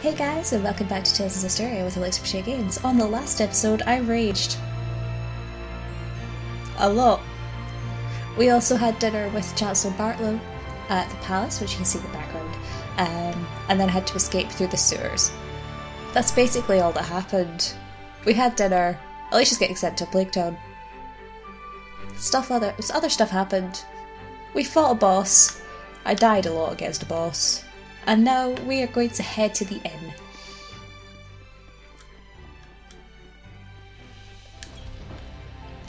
Hey guys, and welcome back to Tales of Zestiria with Elixir Vitae Games. On the last episode, I raged. A lot. We also had dinner with Chancellor Bartlow at the palace, which you can see in the background, um, and then had to escape through the sewers. That's basically all that happened. We had dinner, Alisha's getting sent to Plague Town. Stuff other, other stuff happened. We fought a boss. I died a lot against a boss. And now we are going to head to the inn.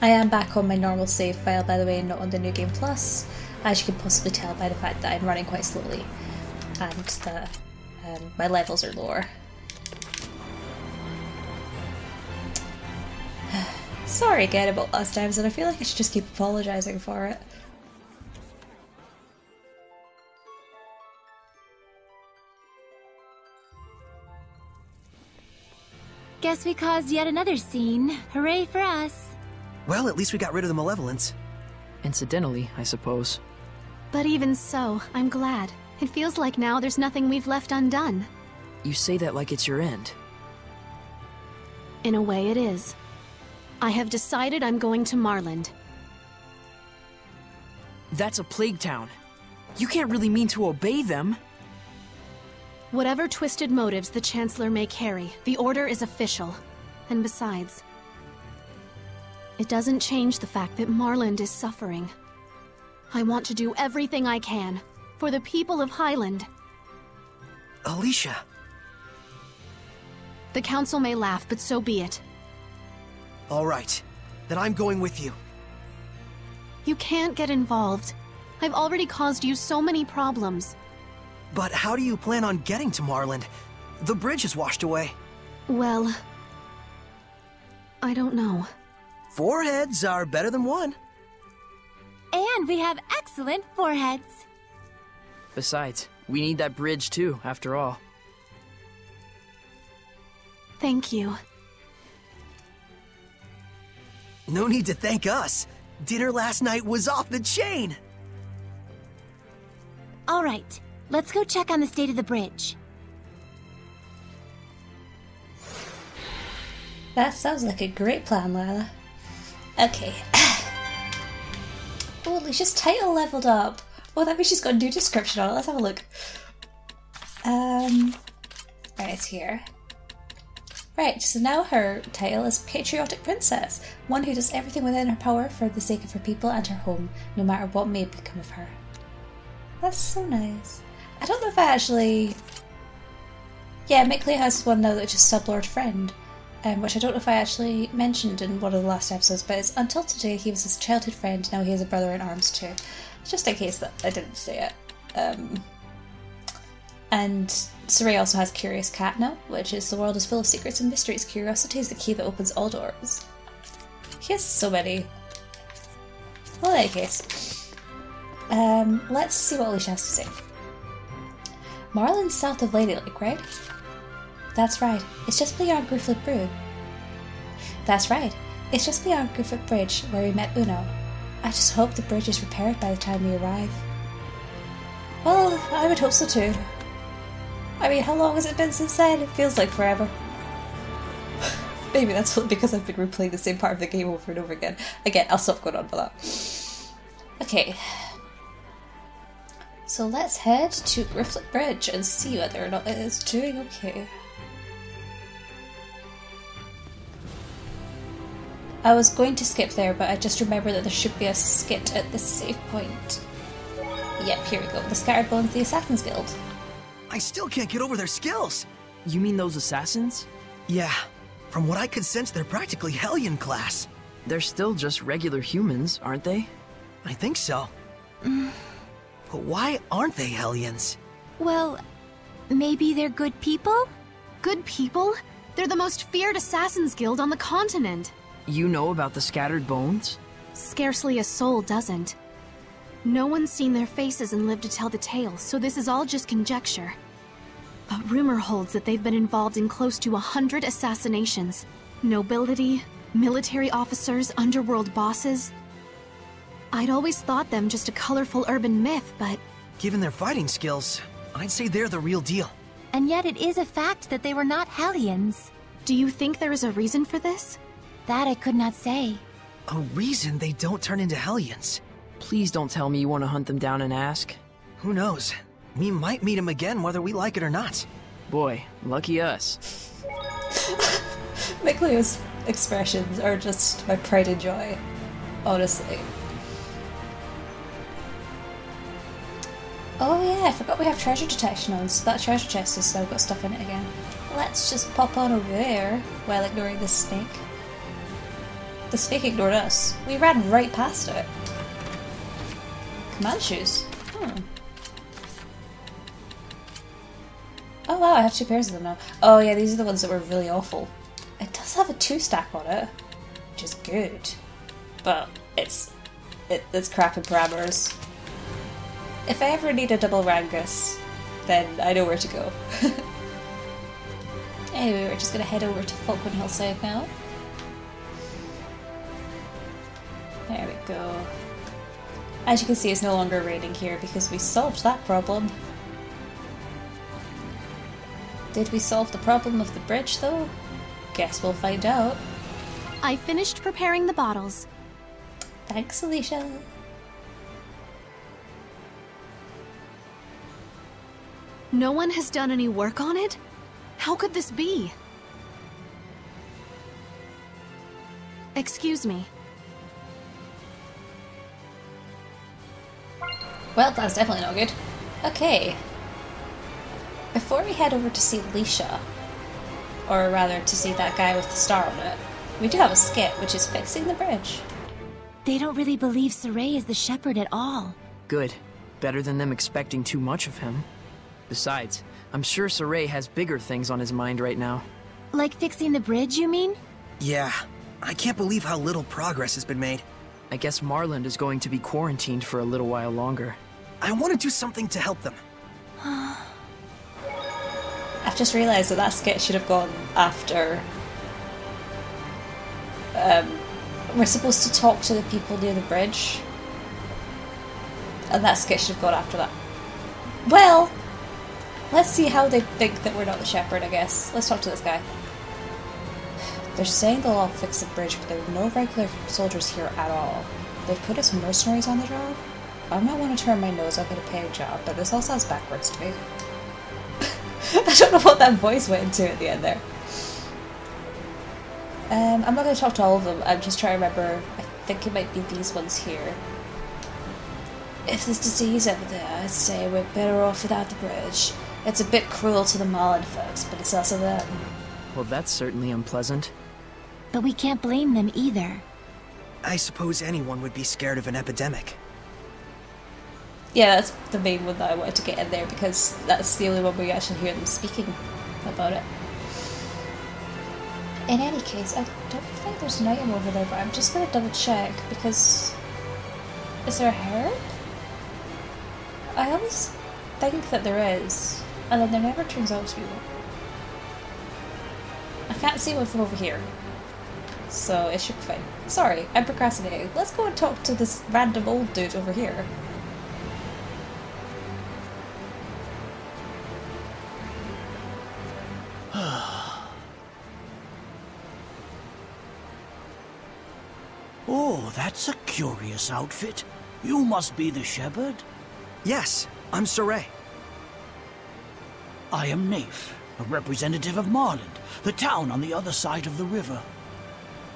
I am back on my normal save file, by the way, not on the New Game Plus, as you can possibly tell by the fact that I'm running quite slowly and that um, my levels are lower. Sorry again about last times, and I feel like I should just keep apologising for it. Guess we caused yet another scene. Hooray for us. Well, at least we got rid of the malevolence. Incidentally, I suppose. But even so, I'm glad. It feels like now there's nothing we've left undone. You say that like it's your end. In a way, it is. I have decided I'm going to Marlind. That's a plague town. You can't really mean to obey them. Whatever twisted motives the Chancellor may carry, the Order is official. And besides, it doesn't change the fact that Marlind is suffering. I want to do everything I can for the people of Hyland. Alisha. The Council may laugh, but so be it. All right. Then I'm going with you. You can't get involved. I've already caused you so many problems. But how do you plan on getting to Marlind? The bridge is washed away. Well... I don't know. Four heads are better than one. And we have excellent foreheads. Besides, we need that bridge too, after all. Thank you. No need to thank us. Dinner last night was off the chain. All right, let's go check on the state of the bridge. That sounds like a great plan, Lailah. Okay. oh, Alisha's title leveled up. Oh, that means she's got a new description on it. Let's have a look. Um, right, here. Right, so now her title is Patriotic Princess, one who does everything within her power for the sake of her people and her home, no matter what may become of her. That's so nice. I don't know if I actually. Yeah, Mikleo has one now that's just Sublord Friend, um, which I don't know if I actually mentioned in one of the last episodes, but it's until today he was his childhood friend, now he has a brother in arms too. Just in case that I didn't say it. Um, and Sorey also has Curious Cat now, which is the world is full of secrets and mysteries. Curiosity is the key that opens all doors. He has so many. Well, in any case, um, let's see what Alisha has to say. Marlind's south of Ladylake, right? That's right. It's just beyond Griffith Bridge. That's right. It's just beyond Griffith Bridge where we met Uno. I just hope the bridge is repaired by the time we arrive. Well, I would hope so too. I mean, how long has it been since then? It feels like forever. Maybe that's because I've been replaying the same part of the game over and over again. Again, I'll stop going on for that. Okay. So let's head to Grifflet Bridge and see whether or not it is doing okay. I was going to skip there, but I just remembered that there should be a skit at this save point. Yep, here we go. The Scattered Bones of the Assassin's Guild. I still can't get over their skills. You mean those assassins? Yeah. From what I could sense, they're practically Hellion class. They're still just regular humans, aren't they? I think so. Mm. But why aren't they Hellions? Well, maybe they're good people? Good people? They're the most feared Assassin's Guild on the continent. You know about the scattered bones? Scarcely a soul doesn't. No one's seen their faces and lived to tell the tale, so this is all just conjecture. But rumor holds that they've been involved in close to a hundred assassinations. Nobility, military officers, underworld bosses. I'd always thought them just a colorful urban myth, but... Given their fighting skills, I'd say they're the real deal. And yet it is a fact that they were not Hellions. Do you think there is a reason for this? That I could not say. A reason they don't turn into Hellions. Please don't tell me you want to hunt them down and ask. Who knows? We might meet them again whether we like it or not. Boy, lucky us. Mikleo's expressions are just my pride and joy. Honestly. Oh yeah, I forgot we have treasure detection on, so that treasure chest has still got stuff in it again. Let's just pop on over there while ignoring this snake. The snake ignored us. We ran right past it. Command shoes. Hmm. Oh wow, I have two pairs of them now. Oh yeah, these are the ones that were really awful. It does have a two stack on it, which is good, but it's it, it's crap in parameters. If I ever need a double Rangus, then I know where to go. anyway, we're just gonna head over to Falkland Hillside now. There we go. As you can see, it's no longer raining here because we solved that problem. Did we solve the problem of the bridge, though? Guess we'll find out. I finished preparing the bottles. Thanks, Alisha. No one has done any work on it? How could this be? Excuse me. Well, that's definitely not good. Okay. Before we head over to see Alisha, or rather to see that guy with the star on it, we do have a skit, which is fixing the bridge. They don't really believe Sorey is the shepherd at all. Good. Better than them expecting too much of him. Besides, I'm sure Sorey has bigger things on his mind right now. Like fixing the bridge, you mean? Yeah, I can't believe how little progress has been made. I guess Marlind is going to be quarantined for a little while longer. I want to do something to help them. I've just realised that that skit should have gone after. Um, we're supposed to talk to the people near the bridge. And that skit should have gone after that. Well, let's see how they think that we're not the shepherd, I guess. Let's talk to this guy. They're saying they'll all fix the bridge, but there are no regular soldiers here at all. They've put us mercenaries on the job. I'm not one to turn my nose up at a paid job, but this all sounds backwards to me. I don't know what that voice went into at the end there. Um, I'm not going to talk to all of them. I'm just trying to remember. I think it might be these ones here. If there's disease over there, I'd say we're better off without the bridge. It's a bit cruel to the Marlind folks, but it's also them. Well, that's certainly unpleasant. But we can't blame them either. I suppose anyone would be scared of an epidemic. Yeah, that's the main one that I wanted to get in there because that's the only one where you actually hear them speaking about it. In any case, I don't think there's an item over there, but I'm just gonna double check because. Is there a herb? I always think that there is, and then there never turns out to be one. I can't see one from over here, so it should be fine. Sorry, I'm procrastinating. Let's go and talk to this random old dude over here. Oh, that's a curious outfit. You must be the shepherd. Yes, I'm Sorey. I am Naif, a representative of Marlind, the town on the other side of the river.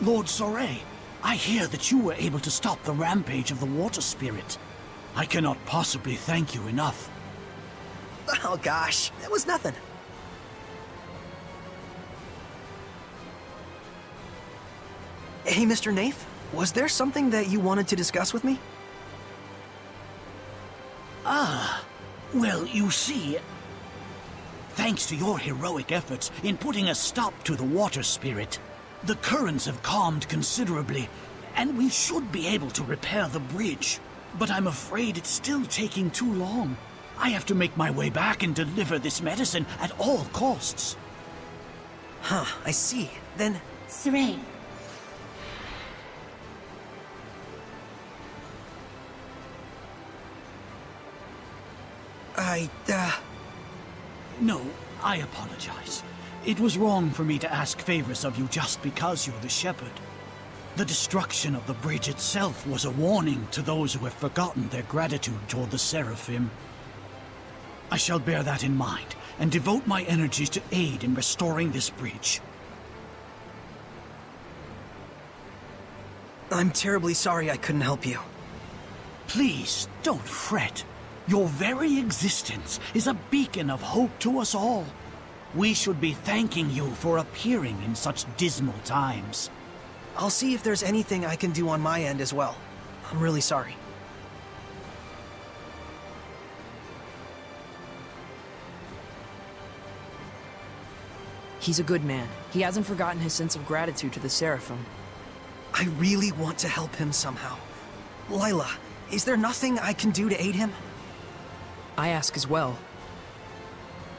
Lord Sorey, I hear that you were able to stop the rampage of the water spirit. I cannot possibly thank you enough. Oh gosh, that was nothing. Hey, Mr. Naif, was there something that you wanted to discuss with me? Ah, well, you see, thanks to your heroic efforts in putting a stop to the water spirit, the currents have calmed considerably, and we should be able to repair the bridge. But I'm afraid it's still taking too long. I have to make my way back and deliver this medicine at all costs. Huh, I see. Then, Sorey, I, uh, No, I apologize. It was wrong for me to ask favors of you just because you're the shepherd. The destruction of the bridge itself was a warning to those who have forgotten their gratitude toward the Seraphim. I shall bear that in mind and devote my energies to aid in restoring this bridge. I'm terribly sorry I couldn't help you. Please, don't fret. Your very existence is a beacon of hope to us all. We should be thanking you for appearing in such dismal times. I'll see if there's anything I can do on my end as well. I'm really sorry. He's a good man. He hasn't forgotten his sense of gratitude to the Seraphim. I really want to help him somehow. Lailah, is there nothing I can do to aid him? I ask as well.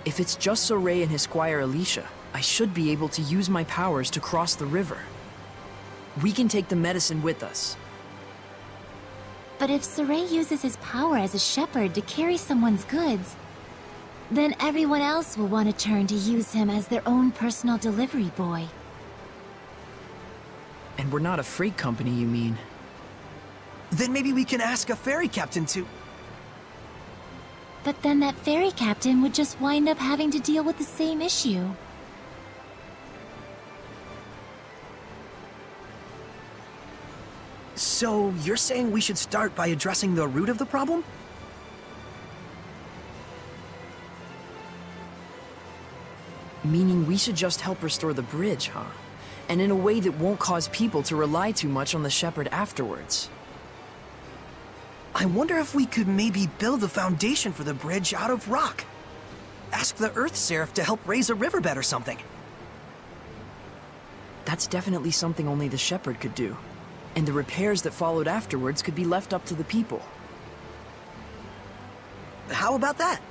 If it's just Sorey and his squire Alisha, I should be able to use my powers to cross the river. We can take the medicine with us. But if Sorey uses his power as a shepherd to carry someone's goods, then everyone else will want to turn to use him as their own personal delivery boy. And we're not a freight company, you mean? Then maybe we can ask a ferry captain to... But then that ferry captain would just wind up having to deal with the same issue. So, you're saying we should start by addressing the root of the problem? Meaning we should just help restore the bridge, huh? And in a way that won't cause people to rely too much on the Shepherd afterwards. I wonder if we could maybe build the foundation for the bridge out of rock. Ask the Earth Seraph to help raise a riverbed or something. That's definitely something only the Shepherd could do. And the repairs that followed afterwards could be left up to the people. How about that?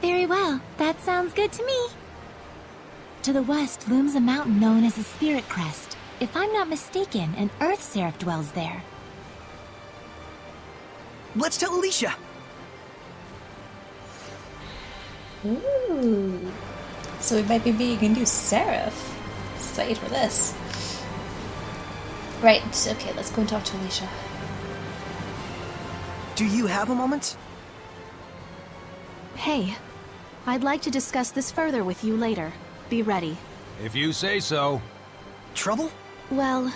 Very well. That sounds good to me. To the west looms a mountain known as the Spirit Crest. If I'm not mistaken, an Earth Seraph dwells there. Let's tell Alisha. Ooh. So we might be being a new Seraph. Excited for this. Right, okay, let's go and talk to Alisha. Do you have a moment? Hey, I'd like to discuss this further with you later. Be ready. If you say so. Trouble? Well,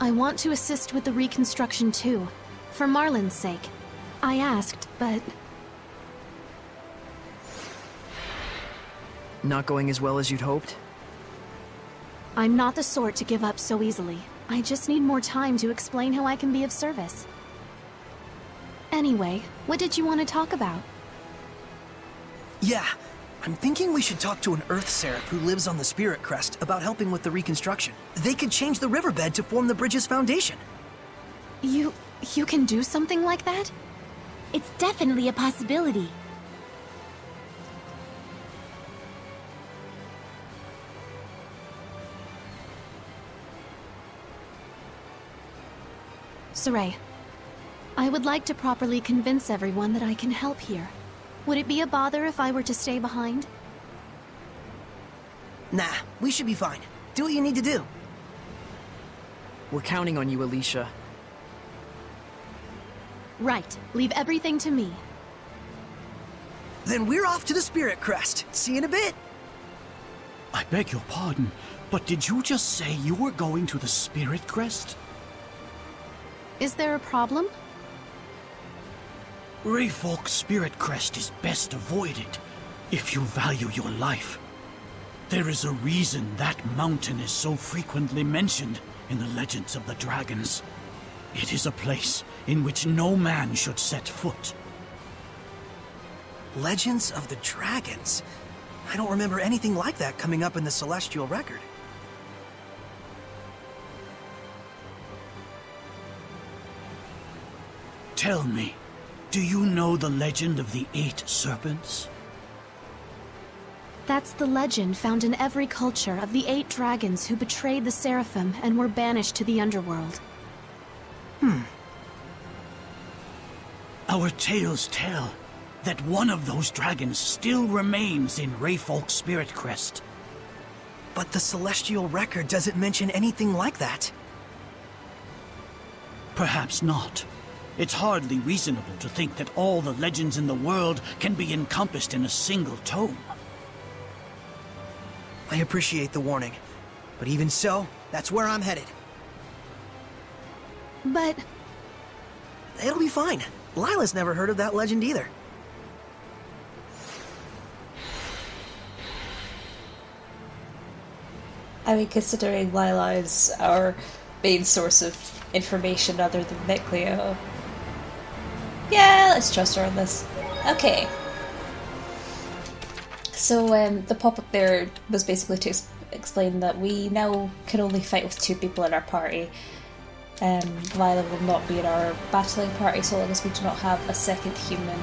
I want to assist with the reconstruction too. For Marlind's sake. I asked, but Not going as well as you'd hoped? I'm not the sort to give up so easily. I just need more time to explain how I can be of service. Anyway, what did you want to talk about? Yeah, I'm thinking we should talk to an Earth Seraph who lives on the Spirit Crest about helping with the reconstruction. They could change the riverbed to form the bridge's foundation. You... you can do something like that? It's definitely a possibility. Sorey, I would like to properly convince everyone that I can help here. Would it be a bother if I were to stay behind? Nah, we should be fine. Do what you need to do. We're counting on you, Alisha. Right. Leave everything to me. Then we're off to the Spirit Crest. See you in a bit. I beg your pardon, but did you just say you were going to the Spirit Crest? Is there a problem? Rayfalke Spirit Crest is best avoided if you value your life. There is a reason that mountain is so frequently mentioned in the legends of the dragons. It is a place in which no man should set foot. Legends of the Dragons. I don't remember anything like that coming up in the Celestial Record. Tell me, do you know the legend of the Eight Serpents? That's the legend found in every culture of the eight dragons who betrayed the Seraphim and were banished to the underworld. Hmm. Our tales tell that one of those dragons still remains in Rayfalke's Spirit Crest. But the Celestial Record doesn't mention anything like that. Perhaps not. It's hardly reasonable to think that all the legends in the world can be encompassed in a single tome. I appreciate the warning. But even so, that's where I'm headed. But It'll be fine. Lailah's never heard of that legend either. I mean, considering Lailah is our main source of information other than Mikleo. Yeah, let's trust her on this. Okay. So, um, the pop up there was basically to ex- explain that we now can only fight with two people in our party. Um, Lailah will not be in our battling party so long as we do not have a second human.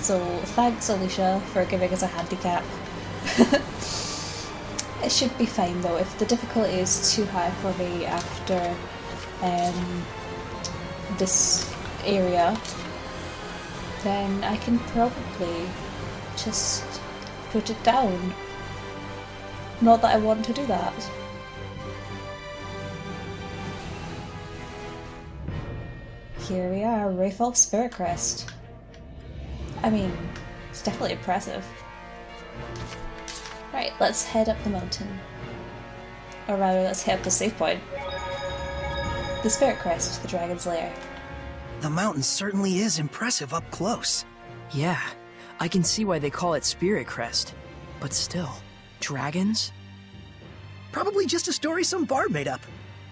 So, thanks, Alisha, for giving us a handicap. It should be fine though. If the difficulty is too high for me after um, this area, then I can probably just put it down. Not that I want to do that. Here we are, Rayfalke Spirit Crest. I mean, it's definitely impressive. Right, let's head up the mountain. Or rather, let's head up the safe point. The Spirit Crest, the Dragon's Lair. The mountain certainly is impressive up close. Yeah, I can see why they call it Spirit Crest. But still, dragons? Probably just a story some bard made up.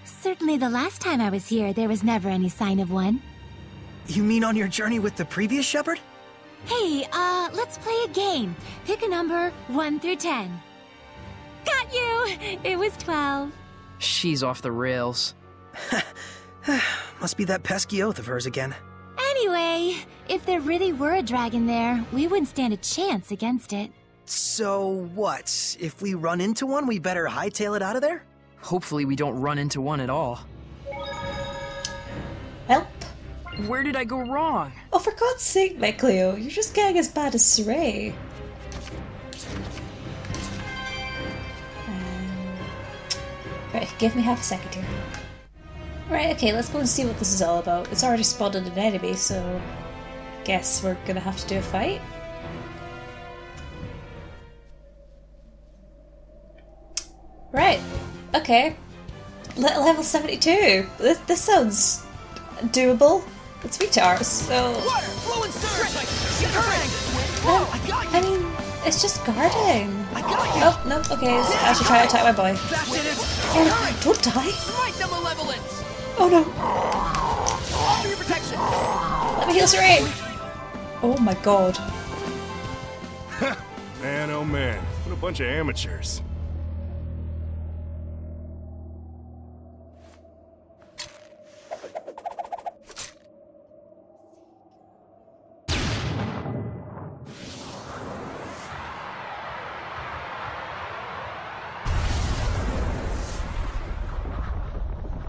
Certainly the last time I was here, there was never any sign of one. You mean on your journey with the previous shepherd? Hey, uh, let's play a game. Pick a number 1 through 10. Got you! It was 12. She's off the rails. Must be that pesky oath of hers again. Anyway, if there really were a dragon there, we wouldn't stand a chance against it. So what? If we run into one, we better hightail it out of there? Hopefully we don't run into one at all. Help! Where did I go wrong? Oh, for God's sake, Mikleo, you're just getting as bad as Sorey. Um, right, give me half a second here. Right, okay, let's go and see what this is all about. It's already spotted an enemy, so I guess we're gonna have to do a fight. Right, okay. Le- level 72. This, this sounds doable. It's retard, so. Water! Flow and surge! Current! Well, oh, I got you! I mean, it's just guarding. I got you! Oh, no, okay, I should try to attack my boy. Oh, don't die! Smite the malevolence! Oh no, Offer your protection! let me heal Serene! Oh my god. Man, oh man, what a bunch of amateurs.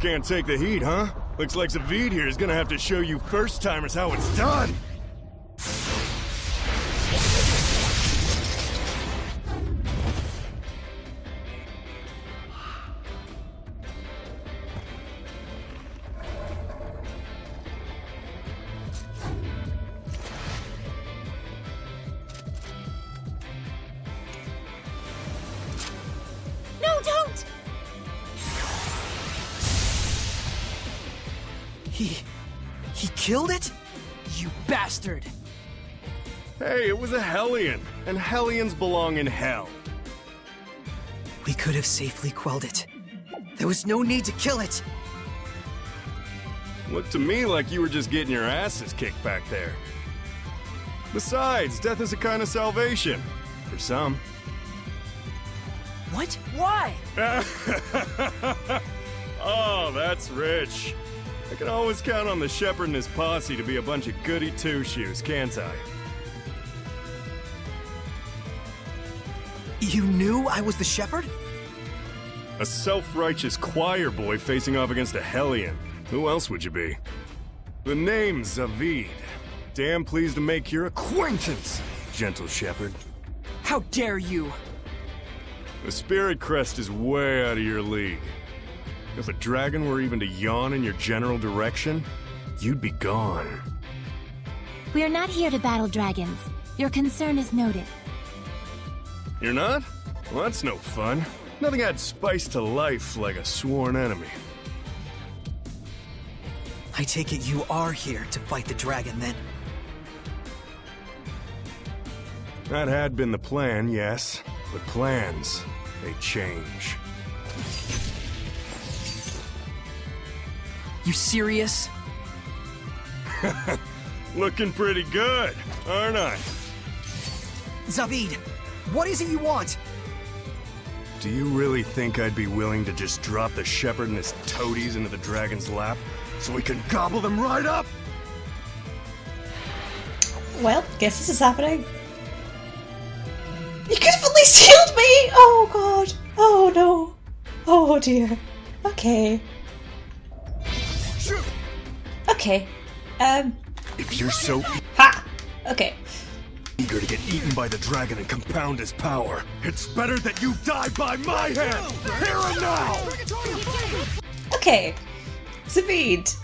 Can't take the heat, huh? Looks like Zaveid here is gonna have to show you first-timers how it's done! Hellion, and Hellions belong in hell. We could have safely quelled it. There was no need to kill it. Looked to me like you were just getting your asses kicked back there. Besides, death is a kind of salvation. For some. What? Why? oh, that's rich. I can always count on the shepherd and his posse to be a bunch of goody two-shoes, can't I? You knew I was the shepherd? A self-righteous choir boy facing off against a Hellion. Who else would you be? The name's Zaveid. Damn pleased to make your acquaintance, gentle shepherd. How dare you! The Spirit Crest is way out of your league. If a dragon were even to yawn in your general direction, you'd be gone. We are not here to battle dragons. Your concern is noted. You're not? Well, that's no fun. Nothing adds spice to life like a sworn enemy. I take it you are here to fight the dragon then. That had been the plan, yes. But plans, they change. You serious? Looking pretty good, aren't I? Zaveid, what is it you want? Do you really think I'd be willing to just drop the shepherd and his toadies into the dragon's lap so we can gobble them right up? Well, guess this is happening. You could have at least healed me! Oh god! Oh no! Oh dear. Okay. Shoot! Okay. Um. If you're so Ha! Okay. Eager to get eaten by the dragon and compound his power, it's better that you die by my hand! Here and now! Okay. Zaveid.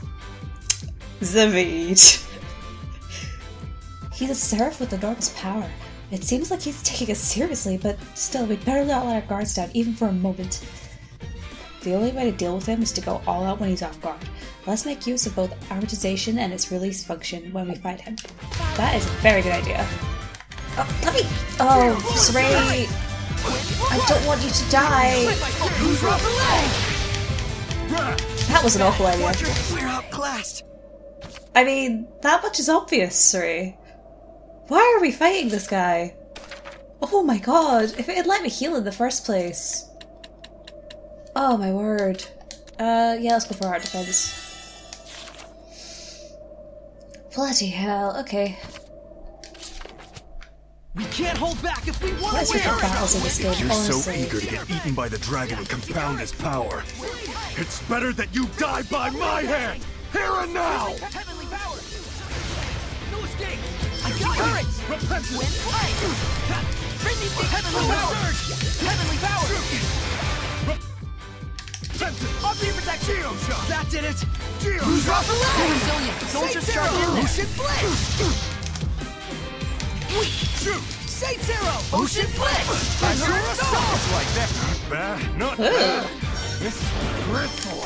Zaveid. He's a seraph with enormous power. It seems like he's taking us seriously, but still, we'd better not let our guards down, even for a moment. The only way to deal with him is to go all out when he's off guard. Let's make use of both armatization and its release function when we fight him. That is a very good idea. Oh, let me. Oh, Sorey! I don't want you to die! That was an awful idea. We're outclassed. I mean, that much is obvious, Sorey. Why are we fighting this guy? Oh my god, if it had let me heal in the first place. Oh my word. Uh, yeah, let's go for art defense. Bloody hell, okay. We can't hold back if we want Let's to pick up battles in this game, If you're so honestly. eager to get eaten by the dragon and compound his power, it's better that you die by my hand! Here and now! Heavenly power! No escape! I got courage! Repentance! Wind flame! Bring these Heavenly power! Surge! Heavenly power! Repentance! Off your protection! Geo shot! That did it! Geo Who's shot! off the leg? Resilient! Don't just start in there! Ocean Blitz! Weak! Shoot! Saint Zero! Ocean Blitz! Azure Assault! like that. Not bad, not bad. This is dreadful.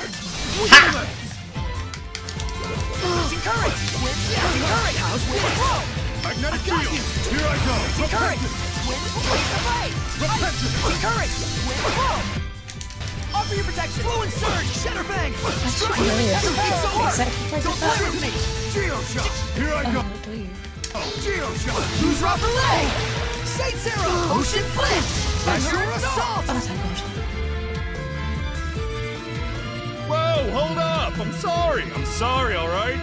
Courage! Wind Courage! House Wind Flow! Magnetic field! Here I go! Courage! Repentance! Wind Wave of Light! Repentance! Courage! Wind Flow! Offer your protection! Flow and Surge! Shatter Bang! That's hilarious. Except for Don't that. play with me! Geo shot! Here I go! Oh? Geo! Who's the leg? Saint Zero! Ocean Blitz! Azure Assault! Whoa, hold up! I'm sorry! I'm sorry, alright?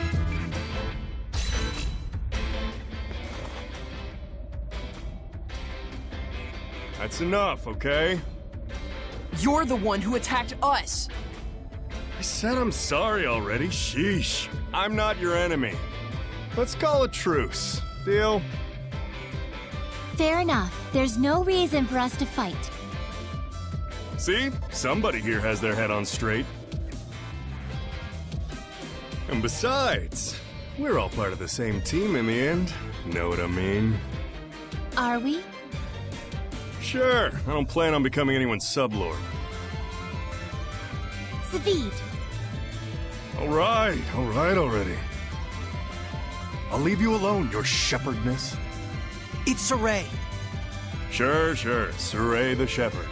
That's enough, okay? You're the one who attacked us! I said I'm sorry already. Sheesh. I'm not your enemy. Let's call a truce. Deal? Fair enough. There's no reason for us to fight. See? Somebody here has their head on straight. And besides, we're all part of the same team in the end. Know what I mean? Are we? Sure, I don't plan on becoming anyone's sublord. Zaveid, Alright, alright already. I'll leave you alone, your shepherdness. It's Sorey. Sure, sure, Sorey the Shepherd.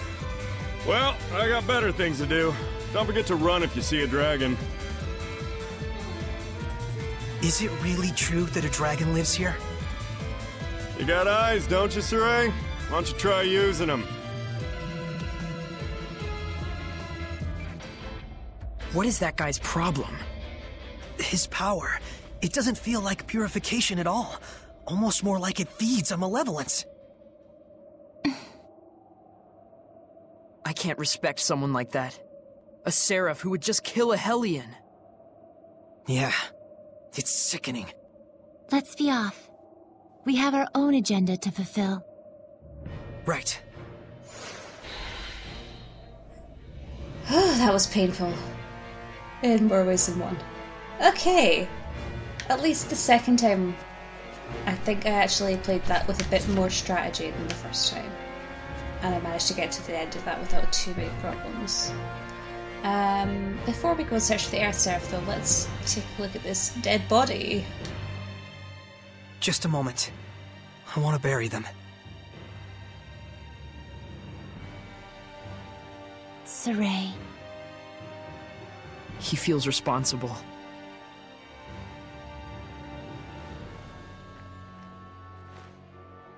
Well, I got better things to do. Don't forget to run if you see a dragon. Is it really true that a dragon lives here? You got eyes, don't you, Sorey? Why don't you try using them? What is that guy's problem? His power. It doesn't feel like purification at all. Almost more like it feeds on malevolence. I can't respect someone like that. A seraph who would just kill a Hellion. Yeah, it's sickening. Let's be off. We have our own agenda to fulfill. Right. that was painful. In more ways than one. Okay. At least the second time, I think I actually played that with a bit more strategy than the first time. And I managed to get to the end of that without too many problems. Um, before we go and search for the Earth Seraph, though, let's take a look at this dead body. Just a moment. I want to bury them. Sorey. He feels responsible.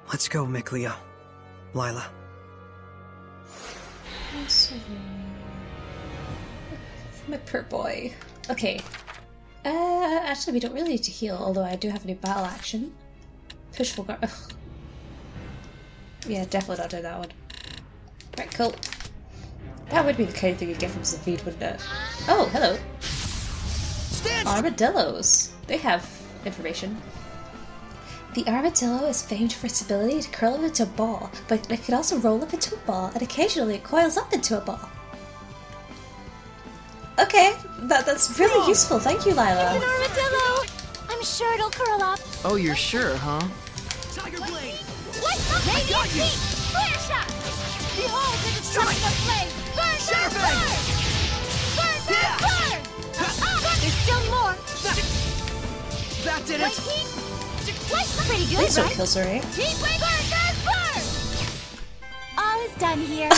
Let's go, Mikleo. Lailah. My poor boy. Okay. Uh, actually, we don't really need to heal, although I do have a new battle action. Push full guard. Ugh. Yeah, definitely not do that one. Right, cool. That would be the kind of thing you'd get from Zaveid, wouldn't it? Oh, hello. Armadillos. They have information. The armadillo is famed for its ability to curl up into a ball, but it can also roll up into a ball, and occasionally it coils up into a ball. Okay, that, that's really useful. Thank you, Lailah. An Lailah. armadillo! I'm sure it'll curl up. Oh, you're sure, huh? Tiger Blade! What? got you. Flare shot! Behold the destruction of flame! Burn, burn, burn! Burn, burn, burn! Ah, there's still more! That did Wait, it! heat! Pretty good, Please don't right? kill Zuri. All is done here.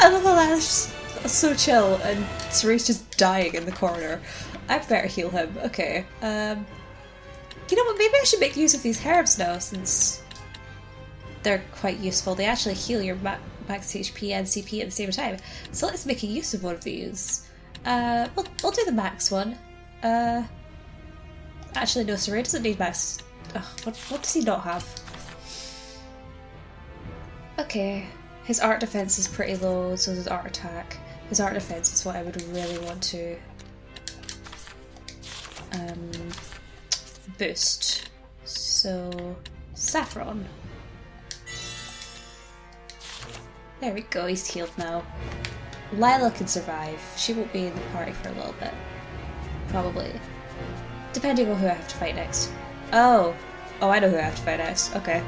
I love how that's so chill, and Zuri's just dying in the corner. I better heal him. Okay. Um, you know what? Maybe I should make use of these herbs now, since they're quite useful. They actually heal your ma- max HP and CP at the same time. So let's make a use of one of these. Uh, we'll, we'll do the max one. Uh, actually, no, Sorey doesn't need max. Ugh, what, what does he not have? Okay, his art defense is pretty low, so is his art attack. His art defense is what I would really want to um, boost. So, Saffron. There we go, he's healed now. Lailah can survive. She won't be in the party for a little bit. Probably. Depending on who I have to fight next. Oh. Oh, I know who I have to fight next. Okay.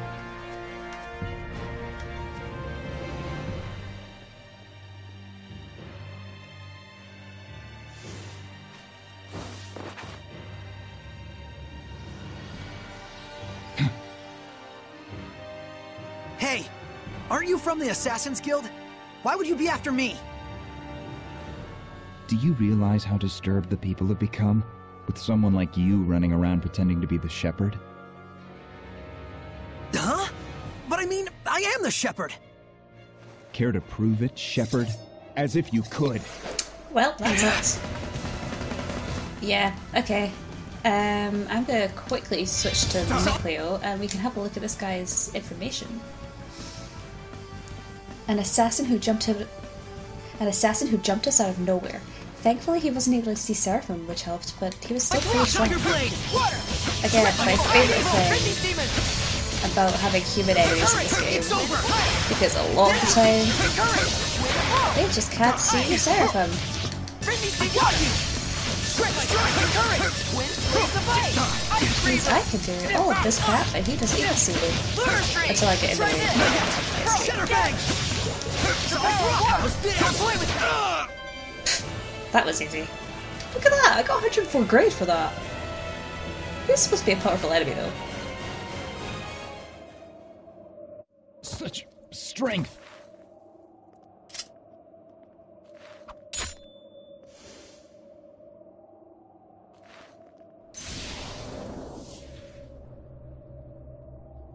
Hey! Aren't you from the Assassin's Guild? Why would you be after me? Do you realize how disturbed the people have become? With someone like you running around pretending to be the shepherd? Huh? But I mean, I am the shepherd! Care to prove it, shepherd? As if you could. Well, that's it. Yeah, okay. Um, I'm gonna quickly switch to Mikleo and we can have a look at this guy's information. An assassin who jumped out, an assassin who jumped us out of nowhere. Thankfully, he wasn't able to see Seraphim, which helped, but he was still pretty strong. Tiger Blade! Water! Again, my favorite thing about having human enemies in this game, because a lot of the time they just can't see Seraphim. Bring these! I you! Strike! Strike! Hurry! Wind! Breathe the blade! I can Means I can do all of this crap, and he doesn't even see me. Lunar Stream! Until I get in the Right way. in! That was easy. Look at that! I got 104 grade for that. He was supposed to be a powerful enemy, though. Such strength.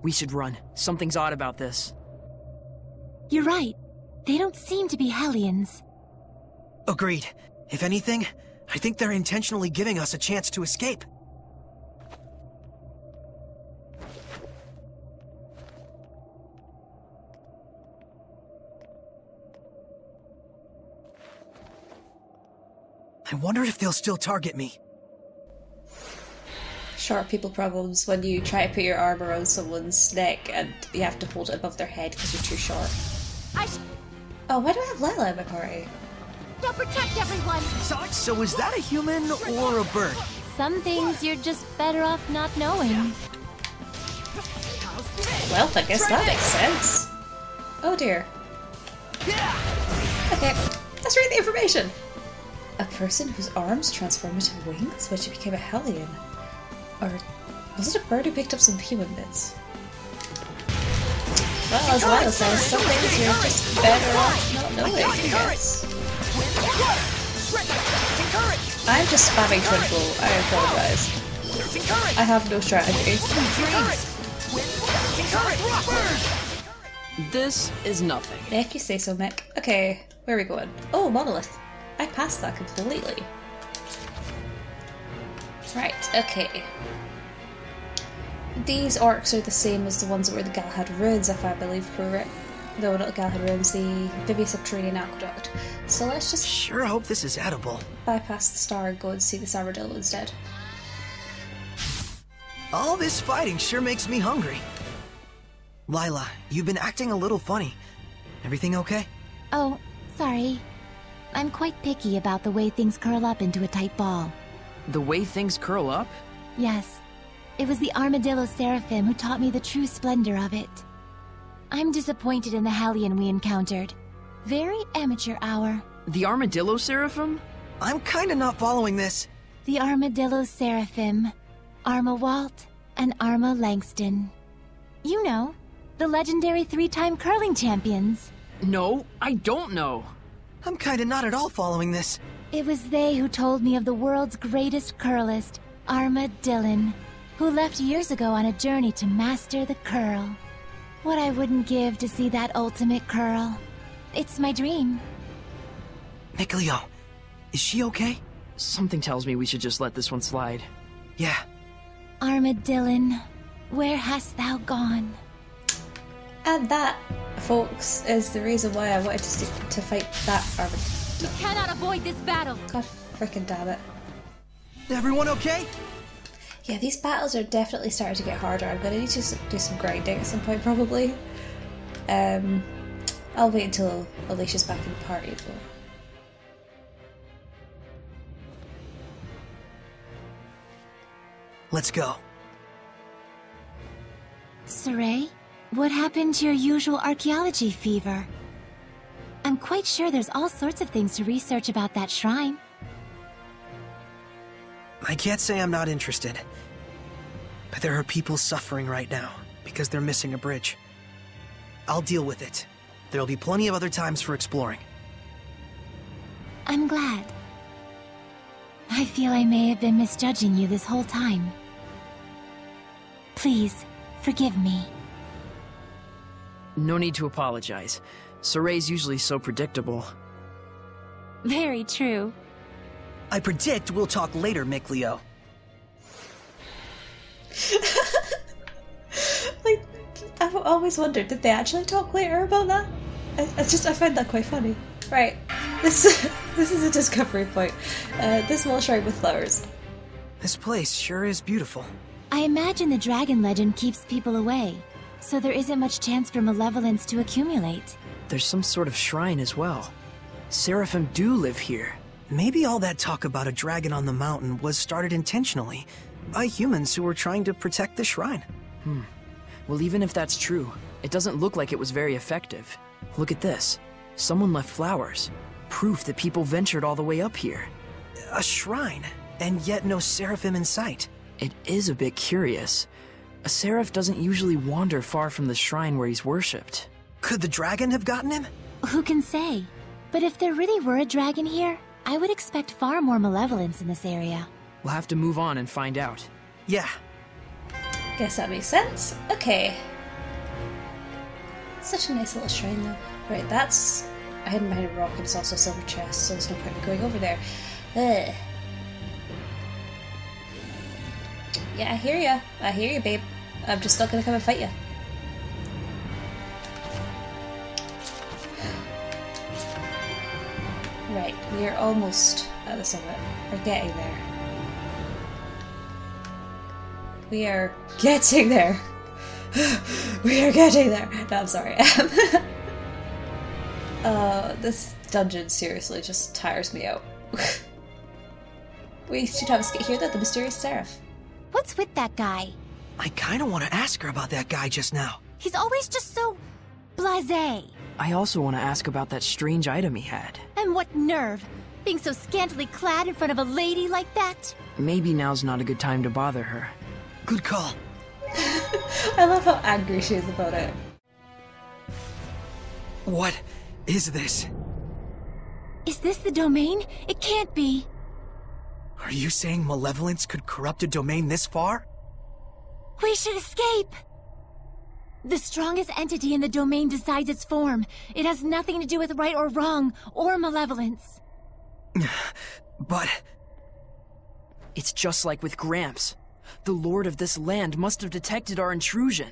We should run. Something's odd about this. You're right. They don't seem to be Hellions. Agreed. If anything, I think they're intentionally giving us a chance to escape. I wonder if they'll still target me. short people problems when you try to put your arm around someone's neck and you have to hold it above their head because you're too short. I sh- Oh, why do I have Lailah in my party? Don't protect everyone! So, so is that a human or a bird? Some things you're just better off not knowing. Well, I guess that makes sense. Oh dear. Okay, let's read the information. A person whose arms transformed into wings when she became a Hellion. Or was it a bird who picked up some human bits? Well, as Lailah says, some things you're just better off not knowing, I guess. I'm just spamming Blow, I apologise. I have no strategy. This is nothing. If you say so, Mick. Okay, where are we going? Oh, Monolith. I passed that completely. Right, okay. These orcs are the same as the ones that were the Galahad Ruins, if I believe correct. No, not the Galahad Ruins, the Vivia Subterranean Aqueduct. So let's just Sure hope this is edible. bypass the star and go and see the armadillo instead. All this fighting sure makes me hungry. Lailah, you've been acting a little funny. Everything okay? Oh, sorry. I'm quite picky about the way things curl up into a tight ball. The way things curl up? Yes, it was the Armadillo Seraphim who taught me the true splendor of it. I'm disappointed in the Hellion we encountered. Very amateur hour. The Armadillo Seraphim? I'm kinda not following this. The Armadillo Seraphim, Arma Walt, and Arma Langston. You know, the legendary three-time curling champions. No, I don't know. I'm kinda not at all following this. It was they who told me of the world's greatest curlist, Arma Dillon, who left years ago on a journey to master the curl. What I wouldn't give to see that ultimate curl. It's my dream. Mikleo, is she okay? Something tells me we should just let this one slide. Yeah, Armadillon, where hast thou gone? And that, folks, is the reason why I wanted to, st- to fight that armadillo. You cannot avoid this battle. God freaking damn it. everyone okay? Yeah, these battles are definitely starting to get harder. I'm gonna need to do some grinding at some point, probably. Um, I'll wait until Alisha's back in the party, though. Let's go. Sorey, what happened to your usual archaeology fever? I'm quite sure there's all sorts of things to research about that shrine. I can't say I'm not interested. But there are people suffering right now because they're missing a bridge. I'll deal with it. There'll be plenty of other times for exploring. I'm glad. I feel I may have been misjudging you this whole time. Please, forgive me. No need to apologize. Sorey's usually so predictable. Very true. I predict we'll talk later, Mikleo. Like, I've always wondered, did they actually talk later about that? I, I just, I find that quite funny. Right, this this is a discovery point. Uh, this small shrine with flowers. This place sure is beautiful. I imagine the dragon legend keeps people away, so there isn't much chance for malevolence to accumulate. There's some sort of shrine as well. Seraphim do live here. Maybe all that talk about a dragon on the mountain was started intentionally by humans who were trying to protect the shrine. Hmm. Well, even if that's true, it doesn't look like it was very effective. Look at this. Someone left flowers. Proof that people ventured all the way up here. A shrine, and yet no seraphim in sight. It is a bit curious. A seraph doesn't usually wander far from the shrine where he's worshipped. Could the dragon have gotten him? Who can say? But if there really were a dragon here, I would expect far more malevolence in this area. We'll have to move on and find out. Yeah, Guess that makes sense. Okay. Such a nice little shrine, though. Right, that's I hidden behind a rock, and it's also a silver chest, so there's no point in going over there. Ugh. Yeah, I hear ya. I hear you, babe. I'm just not gonna come and fight you. Right, we are almost at the summit. We're getting there. We are getting there. we are getting there. No, I'm sorry. uh, this dungeon seriously just tires me out. we should have us get here though, the mysterious seraph. What's with that guy? I kinda wanna ask her about that guy just now. He's always just so blasé. I also want to ask about that strange item he had. And what nerve, being so scantily clad in front of a lady like that? Maybe now's not a good time to bother her. Good call. I love how angry she is about it. What is this? Is this the domain? It can't be. Are you saying malevolence could corrupt a domain this far? We should escape! The strongest entity in the domain decides its form. It has nothing to do with right or wrong, or malevolence. But It's just like with Gramps. The lord of this land must have detected our intrusion.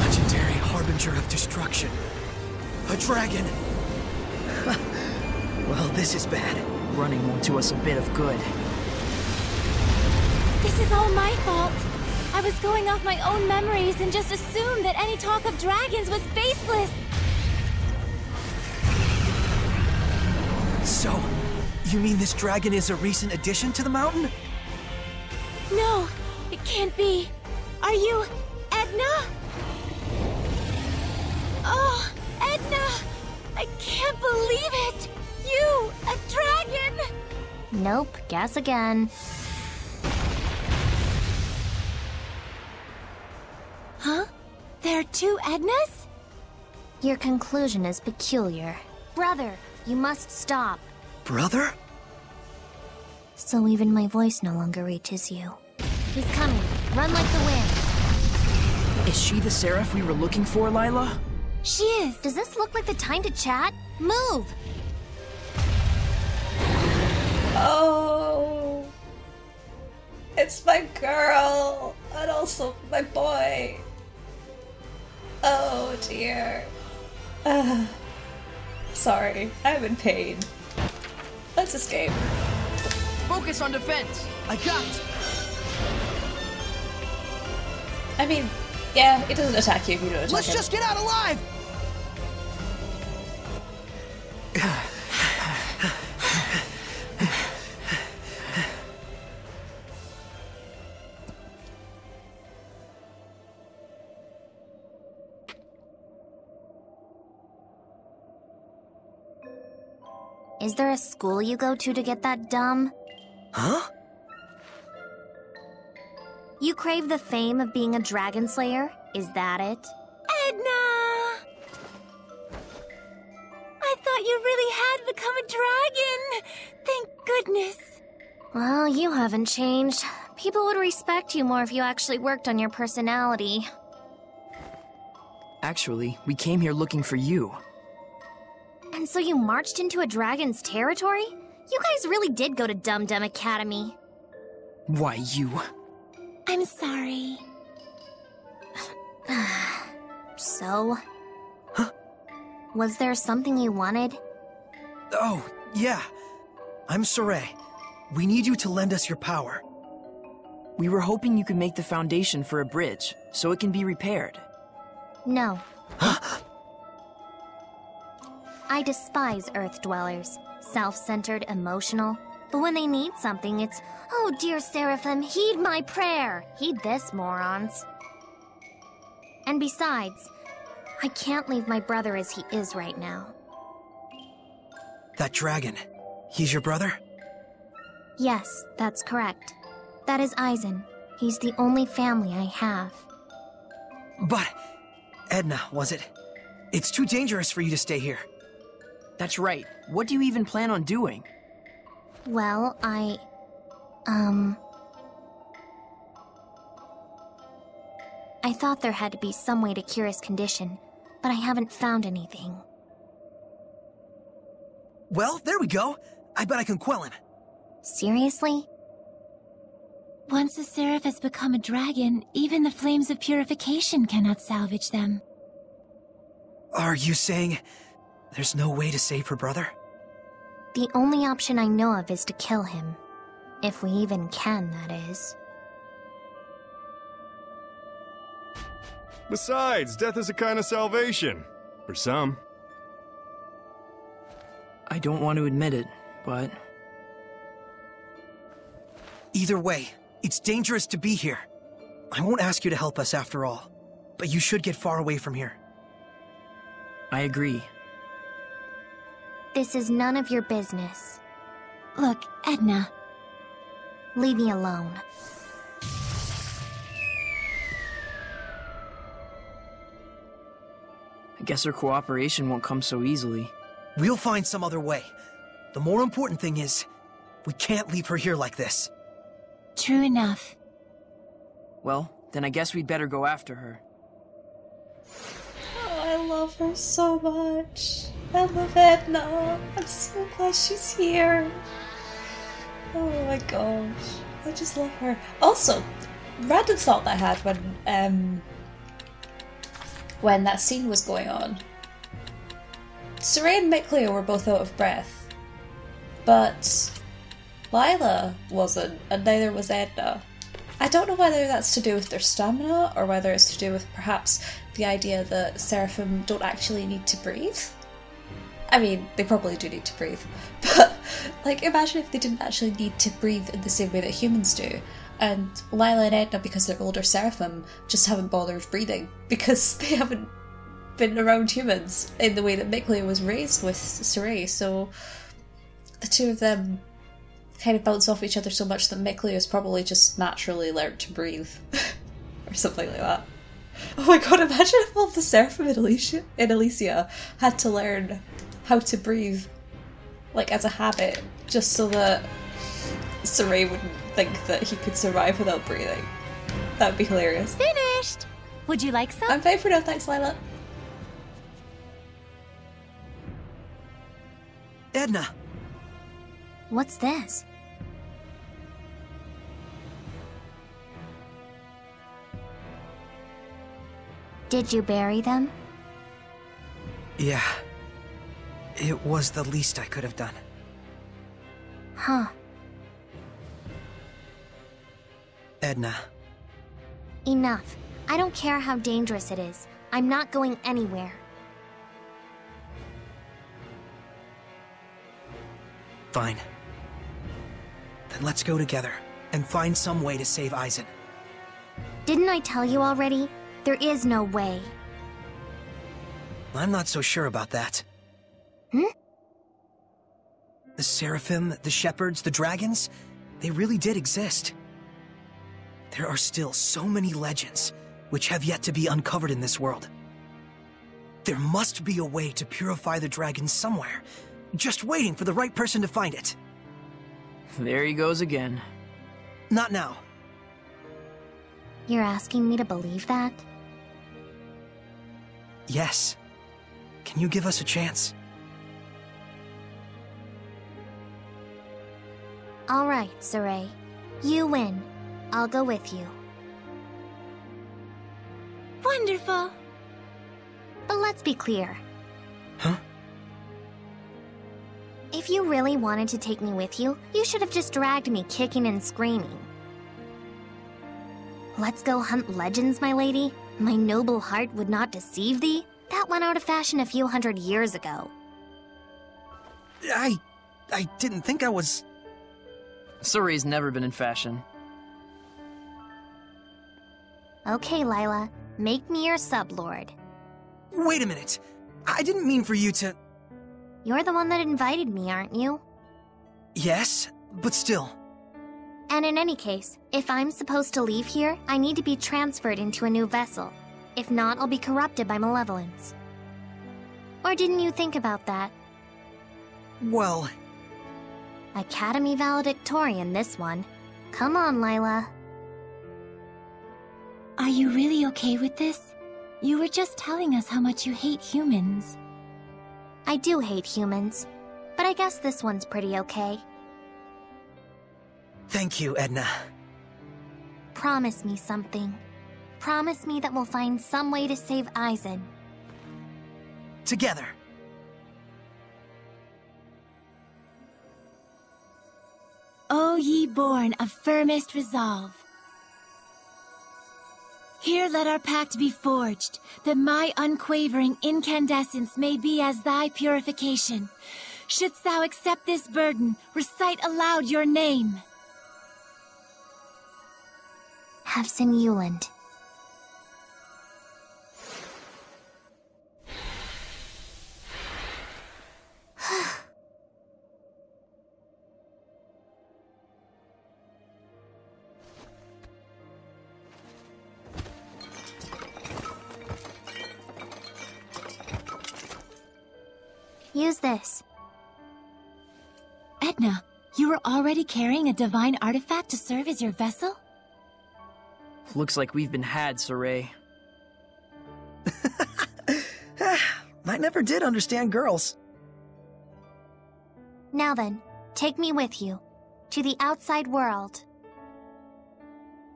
legendary harbinger of destruction. A dragon. well, this is bad. Running won't do us a bit of good. This is all my fault. I was going off my own memories and just assumed that any talk of dragons was baseless. So, you mean this dragon is a recent addition to the mountain? No, it can't be. Are you Edna? Oh, Edna! I can't believe it! You, a dragon! Nope, guess again. Huh? There are two Ednas? Your conclusion is peculiar. Brother, you must stop. Brother? So even my voice no longer reaches you. He's coming. Run like the wind. Is she the Seraph we were looking for, Lailah? She is. Does this look like the time to chat? Move! Oh, it's my girl, and also my boy. Oh dear. Ah. sorry, I'm in pain. Let's escape. Focus on defense! I got! I mean, yeah, it doesn't attack you if you don't attack Let's him. just get out alive! Is there a school you go to to get that dumb? Huh? You crave the fame of being a dragon slayer? Is that it? Edna! I thought you really had become a dragon! Thank goodness. Well, you haven't changed. People would respect you more if you actually worked on your personality. Actually, we came here looking for you. And so you marched into a dragon's territory? You guys really did go to Dum Dum Academy. Why, you. I'm sorry. So? Was there something you wanted? Oh, yeah. I'm Sorey. We need you to lend us your power. We were hoping you could make the foundation for a bridge, so it can be repaired. No. I despise Earth dwellers. Self centered, emotional. But when they need something, it's, oh dear Seraphim, heed my prayer. Heed this, morons. And besides, I can't leave my brother as he is right now. That dragon. He's your brother? Yes, that's correct. That is Eisen. He's the only family I have. But. Edna, was it? It's too dangerous for you to stay here. That's right. What do you even plan on doing? Well, I. Um. I thought there had to be some way to cure his condition, but I haven't found anything. Well, there we go. I bet I can quell him. Seriously? Once a seraph has become a dragon, even the flames of purification cannot salvage them. Are you saying There's no way to save her brother? The only option I know of is to kill him. If we even can, that is. Besides, death is a kind of salvation. For some. I don't want to admit it, but Either way, it's dangerous to be here. I won't ask you to help us after all, but you should get far away from here. I agree. This is none of your business. Look, Edna. Leave me alone. I guess our cooperation won't come so easily. We'll find some other way. The more important thing is, we can't leave her here like this. True enough. Well, then I guess we'd better go after her. Oh, I love her so much. I love Edna. I'm so glad she's here. Oh my gosh. I just love her. Also, random thought that I had when um when that scene was going on. Sorey and Mikleo were both out of breath. But Lailah wasn't, and neither was Edna. I don't know whether that's to do with their stamina or whether it's to do with perhaps the idea that seraphim don't actually need to breathe. I mean, they probably do need to breathe, but like, imagine if they didn't actually need to breathe in the same way that humans do. And Lailah and Edna, because they're older seraphim, just haven't bothered breathing because they haven't been around humans in the way that Mikleo was raised with Sorey. So the two of them kind of bounce off each other so much that Mikleo has probably just naturally learned to breathe or something like that. Oh my god, imagine if all the Seraphim in Alicia, in Elysia had to learn how to breathe, like as a habit, just so that Sorey wouldn't think that he could survive without breathing. That would be hilarious. Finished! Would you like some? I'm fine for now, thanks, Lailah. Edna! What's this? Did you bury them? Yeah. It was the least I could have done. Huh. Edna. Enough. I don't care how dangerous it is. I'm not going anywhere. Fine. Then let's go together and find some way to save Eisen. Didn't I tell you already? There is no way. I'm not so sure about that. Hmm? The Seraphim, the Shepherds, the Dragons, they really did exist. There are still so many legends which have yet to be uncovered in this world. There must be a way to purify the dragons somewhere, just waiting for the right person to find it. There he goes again. Not now. You're asking me to believe that? Yes. Can you give us a chance? All right, Sorey. You win. I'll go with you. Wonderful! But let's be clear. Huh? If you really wanted to take me with you, you should have just dragged me kicking and screaming. Let's go hunt legends, my lady. My noble heart would not deceive thee. That went out of fashion a few hundred years ago. I. I didn't think I was. Sorey's never been in fashion. Okay, Lailah. Make me your sublord. Wait a minute. I didn't mean for you to. You're the one that invited me, aren't you? Yes, but still. And in any case, if I'm supposed to leave here, I need to be transferred into a new vessel. If not, I'll be corrupted by malevolence. Or didn't you think about that? Well, Academy valedictorian, this one. Come on, Lailah. Are you really okay with this? You were just telling us how much you hate humans. I do hate humans, but I guess this one's pretty okay. thank you, Edna. Promise me something. Promise me that we'll find some way to save Eisen. Together. Ye born of firmest resolve. Here let our pact be forged, that my unquavering incandescence may be as thy purification. Shouldst thou accept this burden, recite aloud your name. Havson Euland. Use this. Edna, you were already carrying a divine artifact to serve as your vessel? Looks like we've been had, Sorey. I never did understand girls. Now then, take me with you. To the outside world.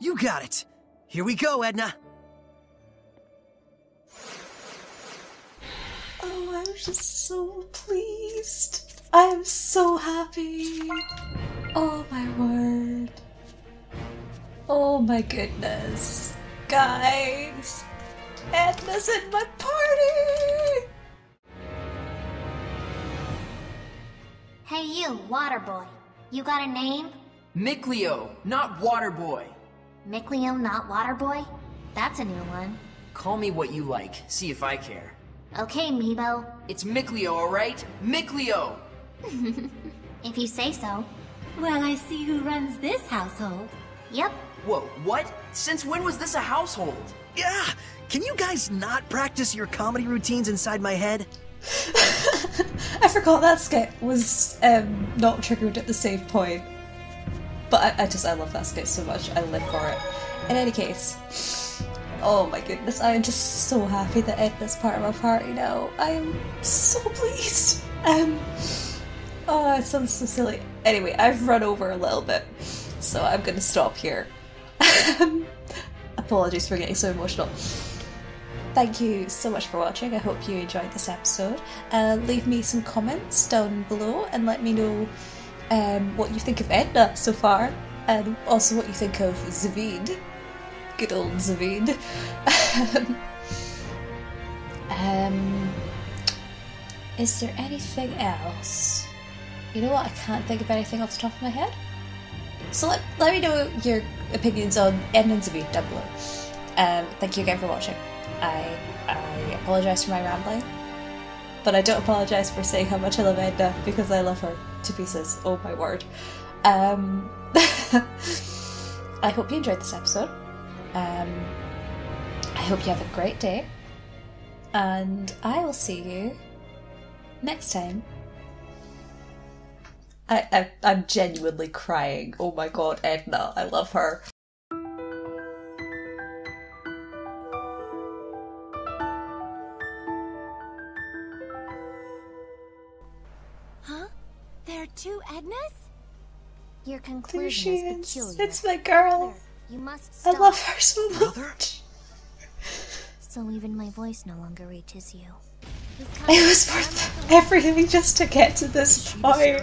You got it. Here we go, Edna. I'm just so pleased. I am so happy. Oh my word. Oh my goodness. Guys, Edna's in my party! Hey you, water boy. You got a name? Mikleo, not Waterboy. Mikleo, not water boy? That's a new one. Call me what you like, see if I care. Okay, Meebo. It's Mikleo, alright? Mikleo! If you say so. Well, I see who runs this household. Yep. Whoa, what? Since when was this a household? Yeah! Can you guys not practice your comedy routines inside my head? I forgot that skit was um, not triggered at the save point. But I, I just, I love that skit so much. I live for it. In any case, oh my goodness, I am just so happy that Edna's part of our party now. I am so pleased. Um, oh, it sounds so silly. Anyway, I've run over a little bit, so I'm gonna stop here. Apologies for getting so emotional. Thank you so much for watching. I hope you enjoyed this episode. Uh, leave me some comments down below and let me know um, what you think of Edna so far, and also what you think of Zaveid. Good old Zaveid. um, is there anything else? You know what? I can't think of anything off the top of my head. So let, let me know your opinions on Edna and Zaveid down below. Um, thank you again for watching. I I apologise for my rambling, but I don't apologise for saying how much I love Edna because I love her to pieces. Oh my word. Um, I hope you enjoyed this episode. Um, I hope you have a great day, and I will see you next time. I, I I'm genuinely crying. Oh my god, Edna, I love her. Huh? There are two Ednas? Your There conclusion she is is. peculiar. It's my girl. Mother, You must I love her so much. So even my voice no longer reaches you. It was worth everything just to get to this She point.